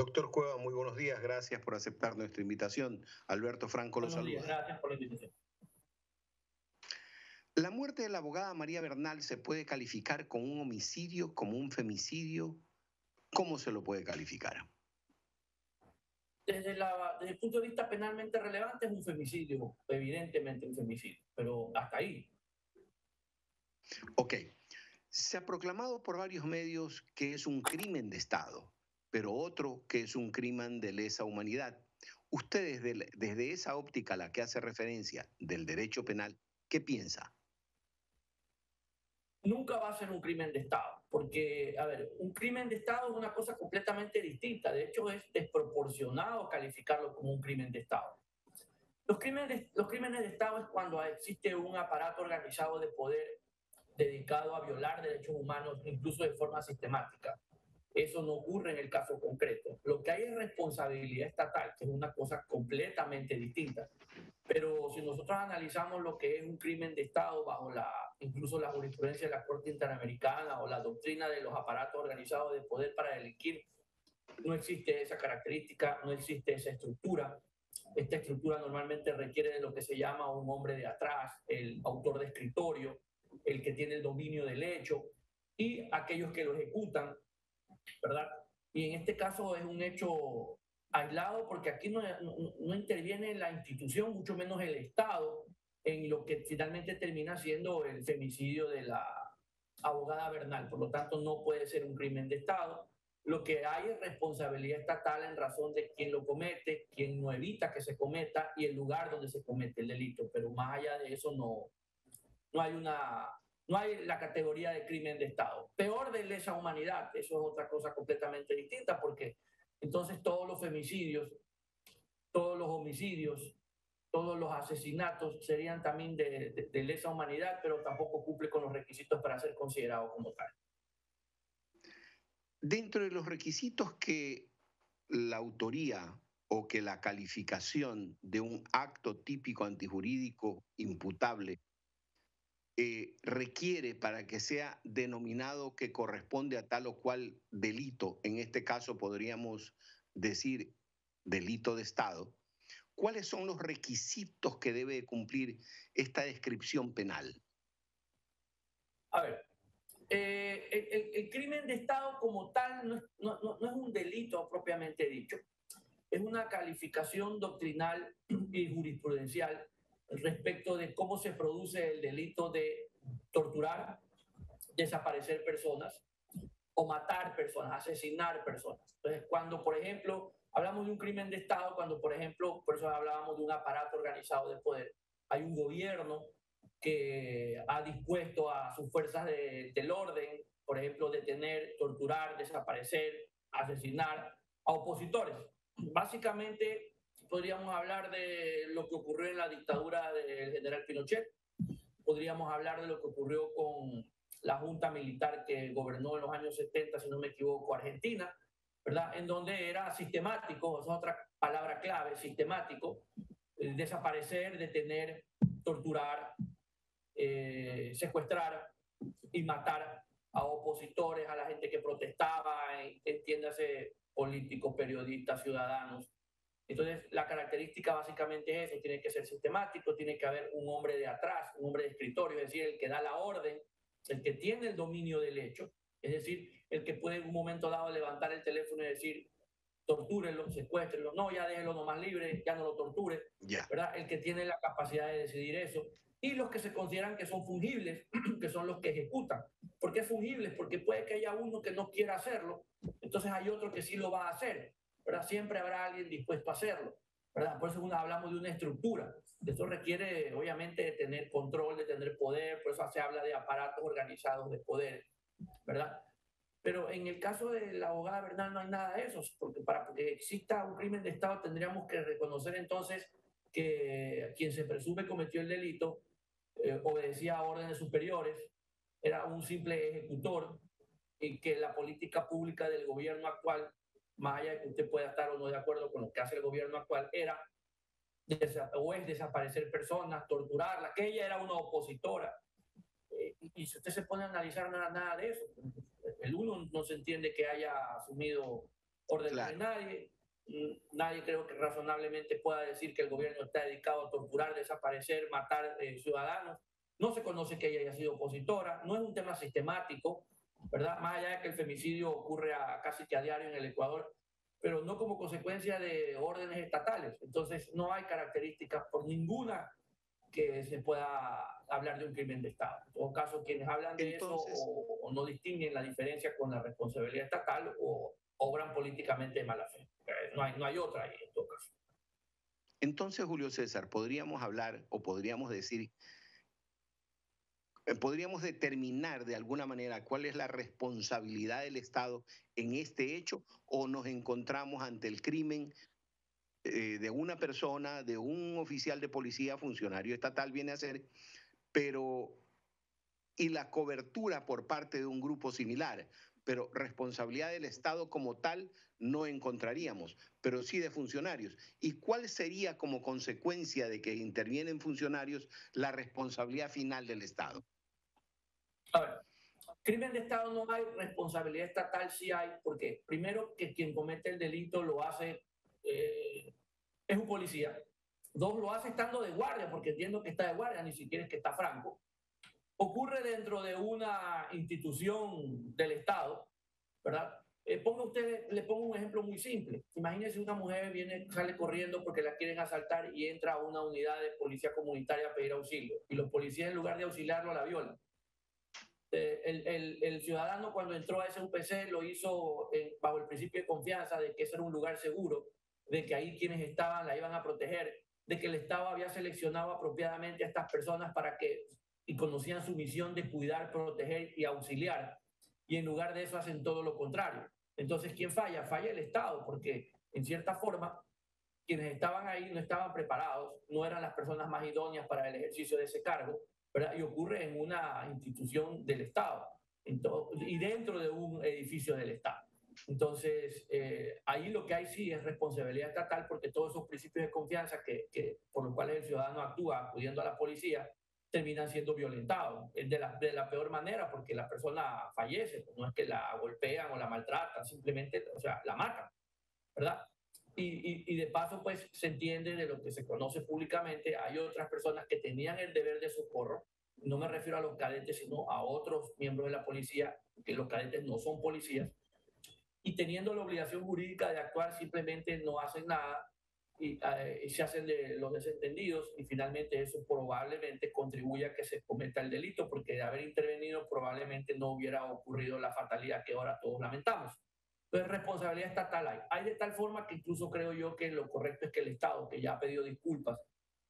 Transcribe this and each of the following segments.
Doctor Cueva, muy buenos días. Gracias por aceptar nuestra invitación. Alberto Franco lo saluda. Gracias por la invitación. ¿La muerte de la abogada María Bernal se puede calificar como un homicidio, como un femicidio? ¿Cómo se lo puede calificar? Desde, desde el punto de vista penalmente relevante es un femicidio, evidentemente un femicidio, pero hasta ahí. Ok. Se ha proclamado por varios medios que es un crimen de Estado, pero otro que es un crimen de lesa humanidad. Ustedes, desde esa óptica a la que hace referencia del derecho penal, ¿qué piensa? Nunca va a ser un crimen de Estado, porque, a ver, un crimen de Estado es una cosa completamente distinta. De hecho, es desproporcionado calificarlo como un crimen de Estado. Los crímenes, los crímenes de Estado es cuando existe un aparato organizado de poder dedicado a violar derechos humanos, incluso de forma sistemática. Eso no ocurre en el caso concreto. Lo que hay es responsabilidad estatal, que es una cosa completamente distinta. Pero si nosotros analizamos lo que es un crimen de Estado bajo la, incluso la jurisprudencia de la Corte Interamericana o la doctrina de los aparatos organizados de poder para delinquir, no existe esa característica, no existe esa estructura. Esta estructura normalmente requiere de lo que se llama un hombre de atrás, el autor de escritorio, el que tiene el dominio del hecho y aquellos que lo ejecutan, ¿verdad? Y en este caso es un hecho aislado porque aquí no, no, interviene la institución, mucho menos el Estado, en lo que finalmente termina siendo el femicidio de la abogada Bernal. Por lo tanto, no puede ser un crimen de Estado. Lo que hay es responsabilidad estatal en razón de quién lo comete, quién no evita que se cometa y el lugar donde se comete el delito. Pero más allá de eso, no, no hay una no hay la categoría de crimen de Estado. Peor de lesa humanidad, eso es otra cosa completamente distinta, porque entonces todos los femicidios, todos los homicidios, todos los asesinatos serían también de, lesa humanidad, pero tampoco cumple con los requisitos para ser considerado como tal. Dentro de los requisitos que la autoría o que la calificación de un acto típico antijurídico imputable eh, requiere para que sea denominado que corresponde a tal o cual delito, en este caso podríamos decir delito de Estado, ¿cuáles son los requisitos que debe cumplir esta descripción penal? A ver, eh, el, crimen de Estado como tal no, no es un delito propiamente dicho, es una calificación doctrinal y jurisprudencial respecto de cómo se produce el delito de torturar, desaparecer personas o matar personas, asesinar personas. Entonces, cuando, por ejemplo, hablamos de un crimen de Estado, cuando, por ejemplo, por eso hablábamos de un aparato organizado de poder, hay un gobierno que ha dispuesto a sus fuerzas del orden, por ejemplo, detener, torturar, desaparecer, asesinar a opositores. Básicamente, podríamos hablar de lo que ocurrió en la dictadura del general Pinochet, podríamos hablar de lo que ocurrió con la junta militar que gobernó en los años 70, si no me equivoco, Argentina, ¿verdad? En donde era sistemático, es otra palabra clave, sistemático, desaparecer, detener, torturar, eh, secuestrar y matar a opositores, a la gente que protestaba, entiéndase políticos, periodistas, ciudadanos, entonces, la característica básicamente es esa, tiene que ser sistemático, tiene que haber un hombre de atrás, un hombre de escritorio, es decir, el que da la orden, el que tiene el dominio del hecho, es decir, el que puede en un momento dado levantar el teléfono y decir, tortúrenlo, secuéstrenlo, no, ya déjenlo nomás libre, ya no lo torture, ¿verdad? El que tiene la capacidad de decidir eso. Y los que se consideran que son fungibles, que son los que ejecutan. ¿Por qué fungibles? Porque puede que haya uno que no quiera hacerlo, entonces hay otro que sí lo va a hacer. Siempre habrá alguien dispuesto a hacerlo, ¿verdad? Por eso hablamos de una estructura. Esto requiere, obviamente, de tener control, de tener poder, por eso se habla de aparatos organizados de poder, ¿verdad? Pero en el caso de la abogada Bernal no hay nada de eso, porque para que exista un crimen de Estado tendríamos que reconocer entonces que quien se presume cometió el delito eh, obedecía a órdenes superiores, era un simple ejecutor y que la política pública del gobierno actual más allá de que usted pueda estar o no de acuerdo con lo que hace el gobierno actual, era o es desaparecer personas, torturarlas, que ella era una opositora. Eh, y si usted se pone a analizar nada, nada de eso, el uno no se entiende que haya asumido órdenes de nadie. Mm, nadie creo que razonablemente pueda decir que el gobierno está dedicado a torturar, desaparecer, matar eh, ciudadanos. No se conoce que ella haya sido opositora. No es un tema sistemático, ¿verdad? Más allá de que el femicidio ocurre a, casi que a diario en el Ecuador, pero no como consecuencia de órdenes estatales. Entonces, no hay características por ninguna que se pueda hablar de un crimen de Estado. En todo caso, quienes hablan de eso o, no distinguen la diferencia con la responsabilidad estatal o obran políticamente de mala fe. Eh, no hay, no hay otra ahí, en todo caso. Entonces, Julio César, podríamos hablar o podríamos decir, podríamos determinar de alguna manera cuál es la responsabilidad del Estado en este hecho o nos encontramos ante el crimen eh, de una persona, de un oficial de policía, funcionario estatal, viene a ser, pero y la cobertura por parte de un grupo similar, pero responsabilidad del Estado como tal no encontraríamos, pero sí de funcionarios. ¿Y cuál sería como consecuencia de que intervienen funcionarios la responsabilidad final del Estado? A ver, crimen de Estado no hay, responsabilidad estatal sí hay, porque primero que quien comete el delito lo hace eh, es un policía. Dos, lo hace estando de guardia, porque entiendo que está de guardia, ni siquiera es que está franco. Ocurre dentro de una institución del Estado, ¿verdad? Eh, le pongo un ejemplo muy simple. Imagínese una mujer viene, sale corriendo porque la quieren asaltar y entra a una unidad de policía comunitaria a pedir auxilio. Y los policías, en lugar de auxiliarlo, la violan. Eh, el, ciudadano cuando entró a ese UPC lo hizo eh, bajo el principio de confianza de que ese era un lugar seguro de que ahí quienes estaban la iban a proteger, de que el Estado había seleccionado apropiadamente a estas personas para que y conocían su misión de cuidar, proteger y auxiliar. Y en lugar de eso hacen todo lo contrario. Entonces, ¿quién falla? Falla el Estado, porque en cierta forma quienes estaban ahí no estaban preparados, no eran las personas más idóneas para el ejercicio de ese cargo, ¿verdad? Y ocurre en una institución del Estado y dentro de un edificio del Estado. Entonces, eh, ahí lo que hay sí es responsabilidad estatal porque todos esos principios de confianza que, por los cuales el ciudadano actúa acudiendo a la policía terminan siendo violentados de la, de la peor manera porque la persona fallece, pues no es que la golpean o la maltratan, simplemente, o sea, la matan, ¿verdad? Y, y, y, de paso, pues se entiende de lo que se conoce públicamente, hay otras personas que tenían el deber de socorro, no me refiero a los cadetes, sino a otros miembros de la policía, que los cadetes no son policías, y teniendo la obligación jurídica de actuar simplemente no hacen nada y, eh, se hacen de los desentendidos y finalmente eso probablemente contribuye a que se cometa el delito porque de haber intervenido probablemente no hubiera ocurrido la fatalidad que ahora todos lamentamos. Entonces, responsabilidad estatal hay. Hay de tal forma que incluso creo yo que lo correcto es que el Estado, que ya ha pedido disculpas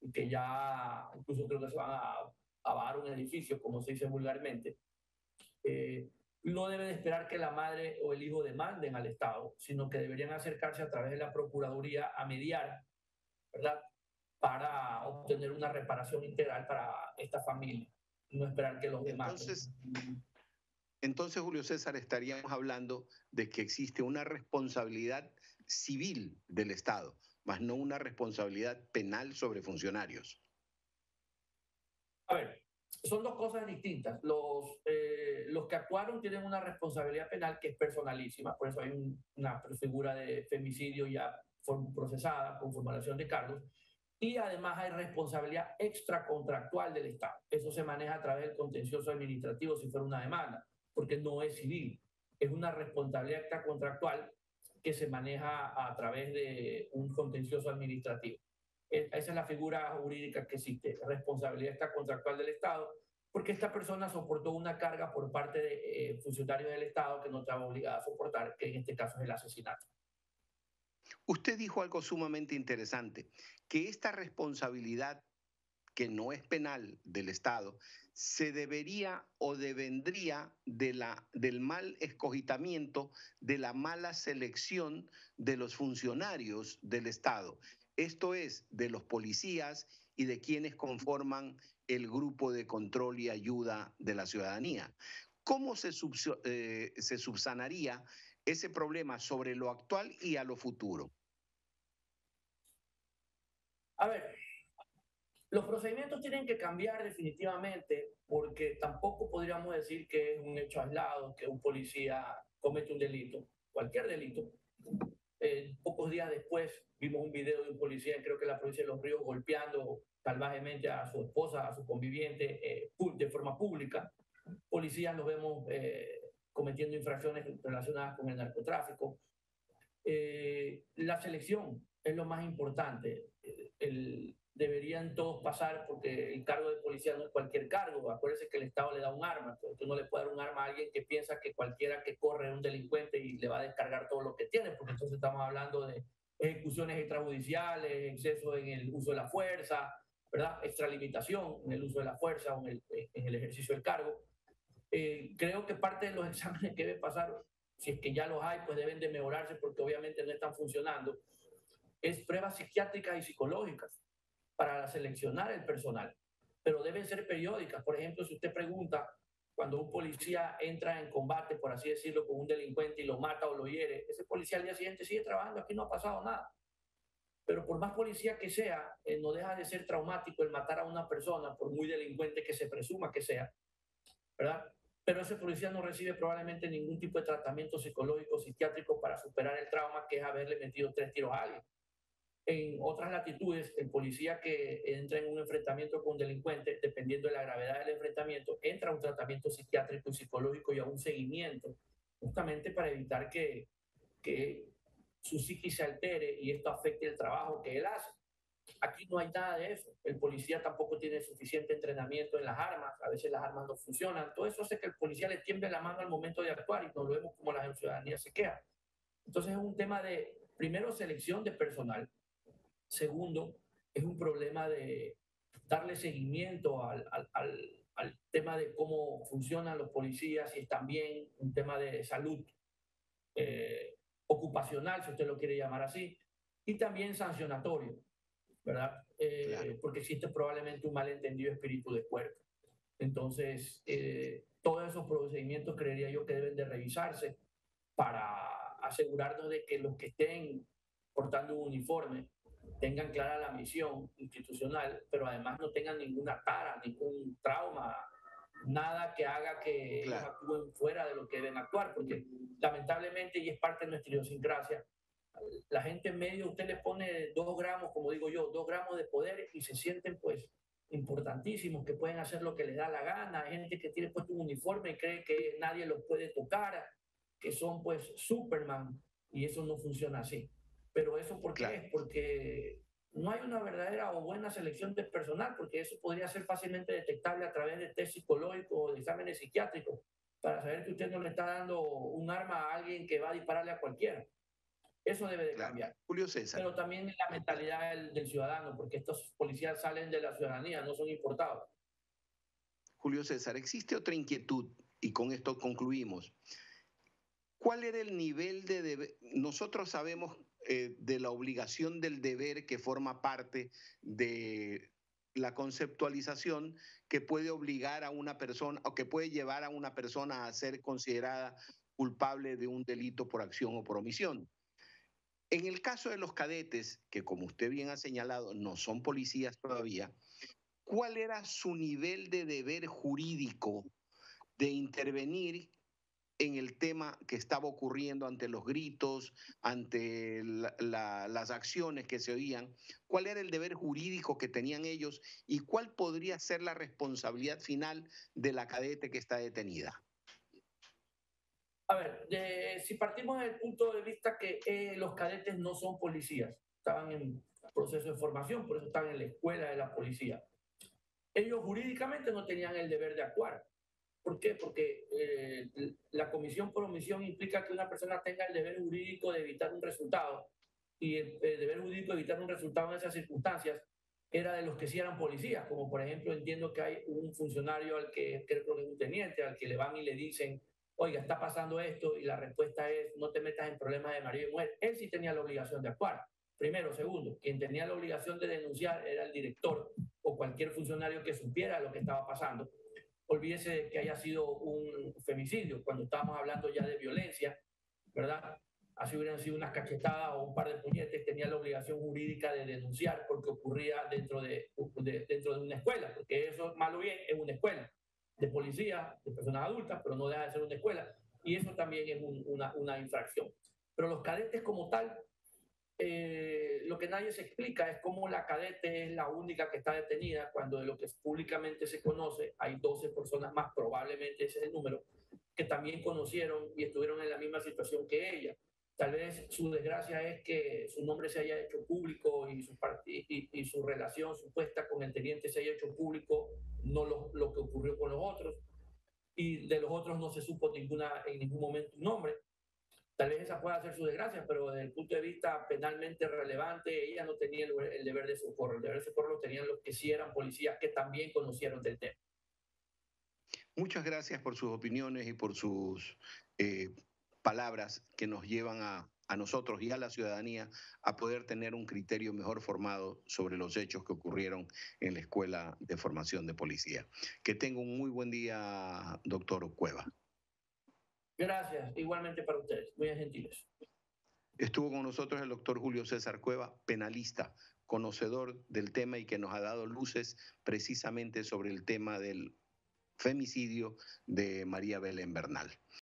y que ya incluso creo que se van a, a bajar un edificio, como se dice vulgarmente, eh, no debe de esperar que la madre o el hijo demanden al Estado, sino que deberían acercarse a través de la Procuraduría a mediar, ¿verdad? Para obtener una reparación integral para esta familia, no esperar que los demanden. Entonces, entonces, Julio César, estaríamos hablando de que existe una responsabilidad civil del Estado, más no una responsabilidad penal sobre funcionarios. A ver, son dos cosas distintas. Los, eh, los que actuaron tienen una responsabilidad penal que es personalísima, por eso hay una figura de femicidio ya procesada con formulación de cargos, y además hay responsabilidad extracontractual del Estado. Eso se maneja a través del contencioso administrativo si fuera una demanda, porque no es civil, es una responsabilidad extracontractual que se maneja a través de un contencioso administrativo. Eh, esa es la figura jurídica que existe, responsabilidad contractual del Estado, porque esta persona soportó una carga por parte de eh, funcionarios del Estado que no estaba obligada a soportar, que en este caso es el asesinato. Usted dijo algo sumamente interesante, que esta responsabilidad que no es penal del Estado, se debería o devendría de la, del mal escogitamiento, de la mala selección de los funcionarios del Estado. Esto es de los policías y de quienes conforman el grupo de control y ayuda de la ciudadanía. ¿Cómo se, eh, se subsanaría ese problema sobre lo actual y a lo futuro? A ver, los procedimientos tienen que cambiar definitivamente porque tampoco podríamos decir que es un hecho aislado, que un policía comete un delito, cualquier delito, pocos días después vimos un video de un policía, creo que la provincia de Los Ríos, golpeando salvajemente a su esposa, a su conviviente, eh, de forma pública. Policías los vemos eh, cometiendo infracciones relacionadas con el narcotráfico. Eh, la selección es lo más importante. El, deberían todos pasar porque el cargo de policía no es cualquier cargo. Acuérdense que el Estado le da un arma. Tú no le puedes dar un arma a alguien que piensa que cualquiera que corre es un delincuente y le va a descargar todo lo que tiene, porque entonces estamos hablando de ejecuciones extrajudiciales, exceso en el uso de la fuerza, ¿verdad? extralimitación en el uso de la fuerza o en el, ejercicio del cargo. Eh, creo que parte de los exámenes que deben pasar, si es que ya los hay, pues deben de mejorarse porque obviamente no están funcionando, es pruebas psiquiátricas y psicológicas para seleccionar el personal, pero deben ser periódicas. Por ejemplo, si usted pregunta cuando un policía entra en combate, por así decirlo, con un delincuente y lo mata o lo hiere, ese policía al día siguiente sigue trabajando, aquí no ha pasado nada. Pero por más policía que sea, eh, no deja de ser traumático el matar a una persona, por muy delincuente que se presuma que sea, ¿verdad? Pero ese policía no recibe probablemente ningún tipo de tratamiento psicológico, psiquiátrico para superar el trauma que es haberle metido tres tiros a alguien. En otras latitudes, el policía que entra en un enfrentamiento con un delincuente, dependiendo de la gravedad del enfrentamiento, entra a un tratamiento psiquiátrico y psicológico y a un seguimiento, justamente para evitar que, que su psiquis se altere y esto afecte el trabajo que él hace. Aquí no hay nada de eso. El policía tampoco tiene suficiente entrenamiento en las armas. A veces las armas no funcionan. Todo eso hace que el policía le tiemble la mano al momento de actuar y nos lo vemos como la ciudadanía se queda. Entonces es un tema de, primero, selección de personal Segundo, es un problema de darle seguimiento al, tema de cómo funcionan los policías y es también un tema de salud eh, ocupacional, si usted lo quiere llamar así, y también sancionatorio, ¿verdad? Eh, porque existe probablemente un malentendido espíritu de cuerpo. Entonces, eh, todos esos procedimientos creería yo que deben de revisarse para asegurarnos de que los que estén portando un uniforme tengan clara la misión institucional, pero además no tengan ninguna tara, ningún trauma, nada que haga que ellos actúen fuera de lo que deben actuar, porque lamentablemente, y es parte de nuestra idiosincrasia, la gente en medio, usted les pone dos gramos, como digo yo, dos gramos de poder y se sienten pues importantísimos, que pueden hacer lo que les da la gana, Hay gente que tiene puesto un uniforme y cree que nadie los puede tocar, que son pues Superman, y eso no funciona así. Pero eso, ¿por qué? Porque no hay una verdadera o buena selección de personal, porque eso podría ser fácilmente detectable a través de test psicológicos o de exámenes psiquiátricos, para saber que usted no le está dando un arma a alguien que va a dispararle a cualquiera. Eso debe de cambiar. Julio César. Pero también la mentalidad del, del, ciudadano, porque estos policías salen de la ciudadanía, no son importados. Julio César, existe otra inquietud, y con esto concluimos. ¿Cuál era el nivel de... Nosotros sabemos eh, de la obligación del deber que forma parte de la conceptualización que puede obligar a una persona o que puede llevar a una persona a ser considerada culpable de un delito por acción o por omisión. En el caso de los cadetes, que como usted bien ha señalado, no son policías todavía, ¿cuál era su nivel de deber jurídico de intervenir en el tema que estaba ocurriendo ante los gritos, ante las acciones que se oían, cuál era el deber jurídico que tenían ellos y cuál podría ser la responsabilidad final de la cadete que está detenida. A ver, si partimos del punto de vista que eh, los cadetes no son policías, estaban en proceso de formación, por eso están en la escuela de la policía. Ellos jurídicamente no tenían el deber de actuar ¿Por qué? Porque eh, la comisión por omisión implica que una persona tenga el deber jurídico de evitar un resultado y el, deber jurídico de evitar un resultado en esas circunstancias era de los que sí eran policías, como por ejemplo entiendo que hay un funcionario al que creo que es un teniente, al que le van y le dicen, oiga, está pasando esto y la respuesta es, no te metas en problemas de marido y mujer. Él sí tenía la obligación de actuar. Primero, segundo, quien tenía la obligación de denunciar era el director o cualquier funcionario que supiera lo que estaba pasando olvídese que haya sido un femicidio, cuando estamos hablando ya de violencia, ¿verdad? Así hubieran sido unas cachetadas o un par de puñetes, tenía la obligación jurídica de denunciar porque ocurría dentro de, dentro de una escuela, porque eso, mal o bien, es una escuela de policía, de personas adultas, pero no deja de ser una escuela, y eso también es una, una infracción. Pero los cadetes como tal eh, lo que nadie se explica es cómo la cadete es la única que está detenida cuando de lo que públicamente se conoce hay 12 personas más, probablemente ese es el número, que también conocieron y estuvieron en la misma situación que ella. Tal vez su desgracia es que su nombre se haya hecho público y su, relación supuesta con el teniente se haya hecho público, no lo, lo, que ocurrió con los otros. Y de los otros no se supo ninguna, en ningún momento un nombre. Tal vez esa pueda ser su desgracia, pero desde el punto de vista penalmente relevante, ella no tenía el, deber de socorro. El deber de socorro lo tenían los que sí eran policías que también conocieron del tema. Muchas gracias por sus opiniones y por sus eh, palabras que nos llevan a, a nosotros y a la ciudadanía a poder tener un criterio mejor formado sobre los hechos que ocurrieron en la Escuela de Formación de Policía. Que tenga un muy buen día, doctor Cueva. Gracias, igualmente para ustedes, muy gentiles. Estuvo con nosotros el doctor Julio César Cueva, penalista, conocedor del tema y que nos ha dado luces precisamente sobre el tema del femicidio de María Belén Bernal.